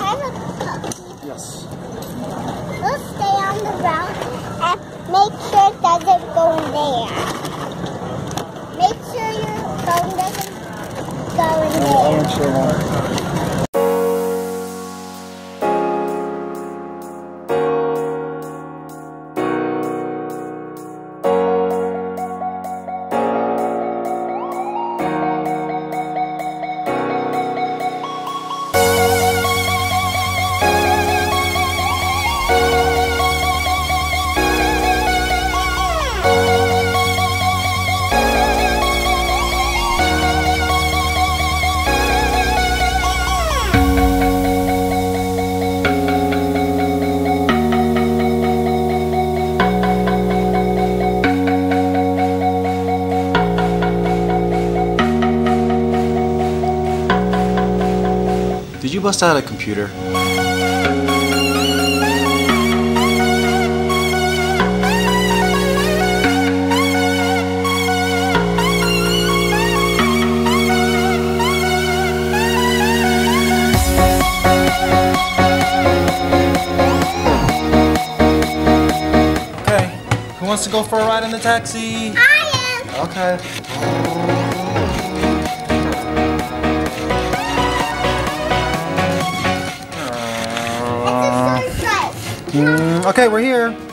have a cookie. Yes. We'll stay on the route and make sure it doesn't go there. Make sure your phone doesn't go in there. Did you bust out a computer? Okay. Who wants to go for a ride in the taxi? I am. Okay. Mm, okay, we're here.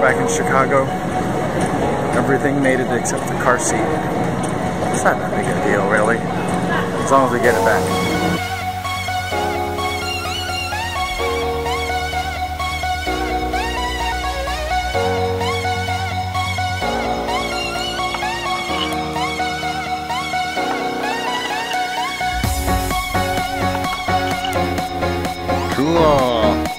Back in Chicago, everything made it except the car seat. It's not that big a deal, really, as long as we get it back. Cool.